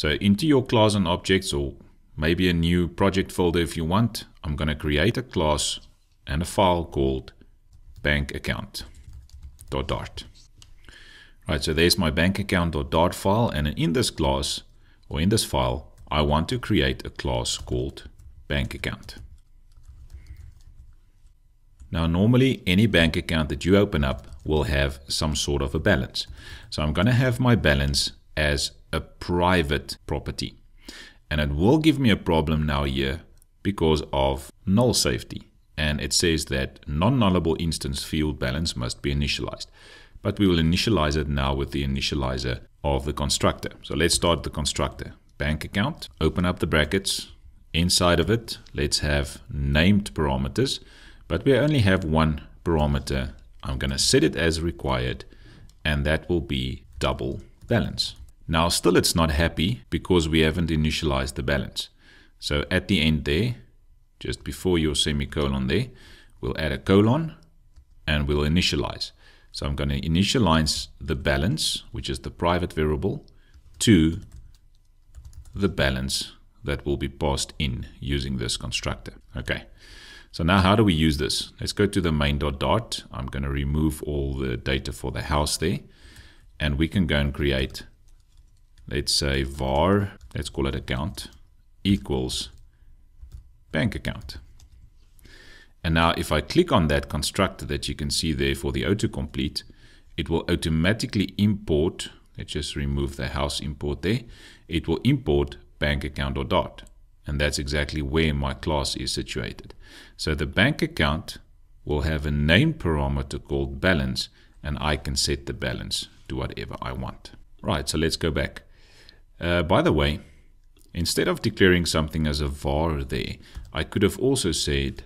So into your class and objects or maybe a new project folder if you want, I'm going to create a class and a file called bank account dart. Right, so there's my bank account dart file and in this class or in this file, I want to create a class called bank account. Now normally any bank account that you open up will have some sort of a balance. So I'm going to have my balance as a private property. And it will give me a problem now here because of null safety. And it says that non-nullable instance field balance must be initialized. But we will initialize it now with the initializer of the constructor. So let's start the constructor. Bank account, open up the brackets. Inside of it, let's have named parameters, but we only have one parameter. I'm going to set it as required, and that will be double balance. Now still it's not happy because we haven't initialized the balance. So at the end there, just before your semicolon there, we'll add a colon and we'll initialize. So I'm going to initialize the balance, which is the private variable, to the balance that will be passed in using this constructor. Okay. So now how do we use this? Let's go to the main dot dart. I'm going to remove all the data for the house there. And we can go and create let's say var, let's call it account, equals bank account. And now if I click on that constructor that you can see there for the autocomplete, it will automatically import, let's just remove the house import there, it will import bank account or dot. And that's exactly where my class is situated. So the bank account will have a name parameter called balance, and I can set the balance to whatever I want. Right, so let's go back. Uh, by the way, instead of declaring something as a var there, I could have also said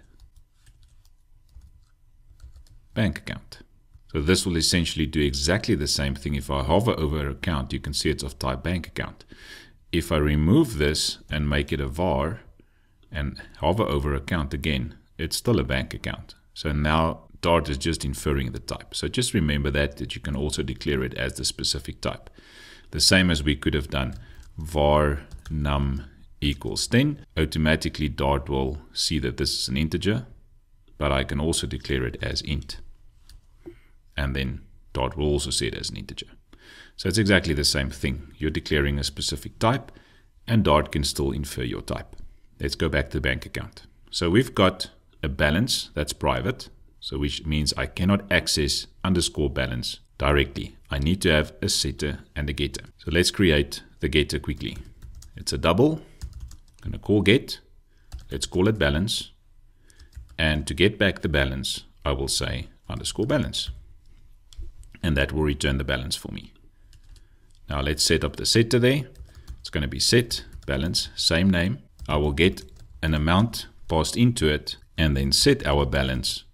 bank account. So this will essentially do exactly the same thing. If I hover over account, you can see it's of type bank account. If I remove this and make it a var and hover over account again, it's still a bank account. So now Dart is just inferring the type. So just remember that, that you can also declare it as the specific type the same as we could have done var num equals 10. Automatically Dart will see that this is an integer, but I can also declare it as int. And then Dart will also see it as an integer. So it's exactly the same thing. You're declaring a specific type, and Dart can still infer your type. Let's go back to the bank account. So we've got a balance that's private, so which means I cannot access underscore balance directly. I need to have a setter and a getter. So let's create the getter quickly. It's a double. I'm going to call get. Let's call it balance. And to get back the balance, I will say underscore balance. And that will return the balance for me. Now let's set up the setter there. It's going to be set balance, same name. I will get an amount passed into it and then set our balance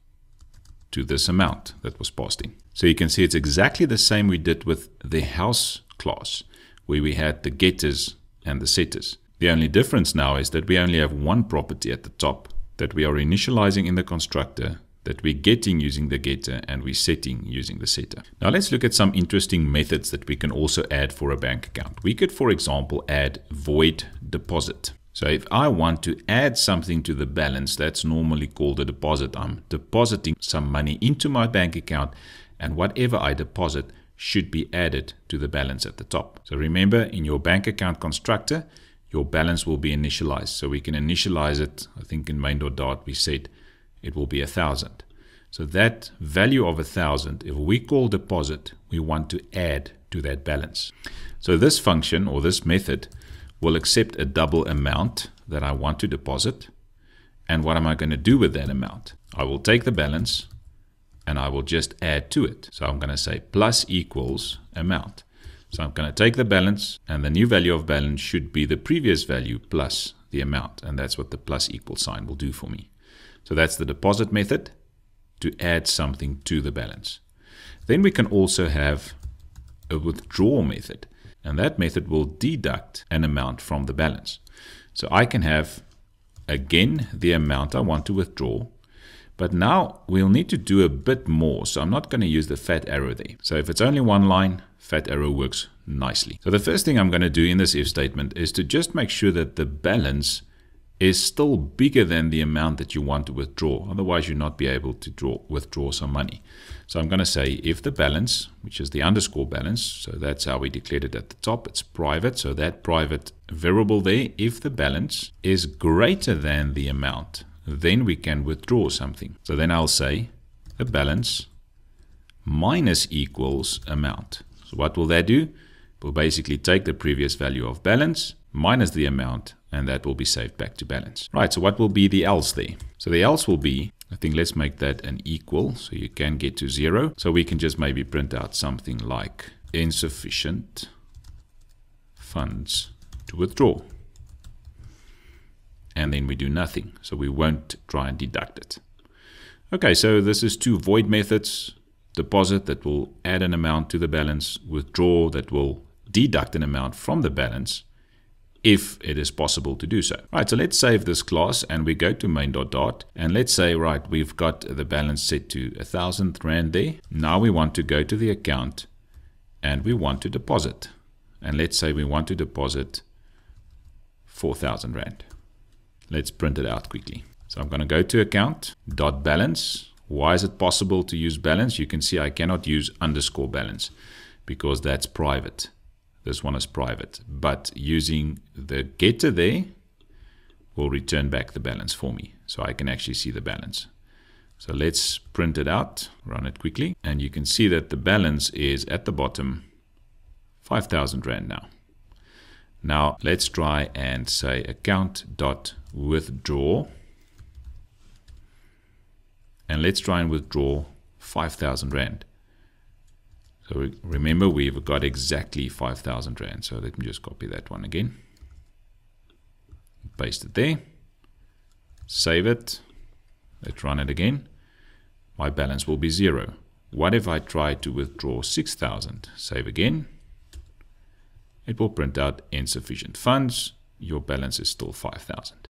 to this amount that was passed in. So you can see it's exactly the same we did with the house class, where we had the getters and the setters. The only difference now is that we only have one property at the top that we are initializing in the constructor that we're getting using the getter and we're setting using the setter. Now let's look at some interesting methods that we can also add for a bank account. We could, for example, add void deposit. So if I want to add something to the balance, that's normally called a deposit. I'm depositing some money into my bank account and whatever I deposit should be added to the balance at the top. So remember in your bank account constructor, your balance will be initialized. So we can initialize it, I think in main.dart we said it will be a thousand. So that value of a thousand, if we call deposit, we want to add to that balance. So this function or this method will accept a double amount that I want to deposit. And what am I going to do with that amount? I will take the balance and I will just add to it. So I'm going to say plus equals amount. So I'm going to take the balance and the new value of balance should be the previous value plus the amount. And that's what the plus equal sign will do for me. So that's the deposit method to add something to the balance. Then we can also have a withdraw method. And that method will deduct an amount from the balance. So I can have, again, the amount I want to withdraw but now we'll need to do a bit more. So I'm not going to use the fat arrow there. So if it's only one line, fat arrow works nicely. So the first thing I'm going to do in this if statement is to just make sure that the balance is still bigger than the amount that you want to withdraw. Otherwise, you'll not be able to draw, withdraw some money. So I'm going to say if the balance, which is the underscore balance, so that's how we declared it at the top, it's private. So that private variable there, if the balance is greater than the amount, then we can withdraw something. So then I'll say a balance minus equals amount. So what will that do? We'll basically take the previous value of balance minus the amount and that will be saved back to balance. Right, so what will be the else there? So the else will be, I think let's make that an equal so you can get to zero. So we can just maybe print out something like insufficient funds to withdraw. And then we do nothing. So we won't try and deduct it. Okay, so this is two void methods. Deposit that will add an amount to the balance, withdraw that will deduct an amount from the balance, if it is possible to do so. Right, so let's save this class and we go to main dot dart and let's say, right, we've got the balance set to a thousand rand there. Now we want to go to the account and we want to deposit. And let's say we want to deposit 4,000 rand. Let's print it out quickly. So I'm going to go to account dot balance. Why is it possible to use balance? You can see I cannot use underscore balance because that's private. This one is private, but using the getter there will return back the balance for me. So I can actually see the balance. So let's print it out, run it quickly, and you can see that the balance is at the bottom 5,000 Rand now. Now let's try and say account dot withdraw. And let's try and withdraw 5,000 Rand. So remember, we've got exactly 5,000 Rand. So let me just copy that one again. Paste it there. Save it. Let's run it again. My balance will be zero. What if I try to withdraw 6,000? Save again. It will print out insufficient funds. Your balance is still 5,000.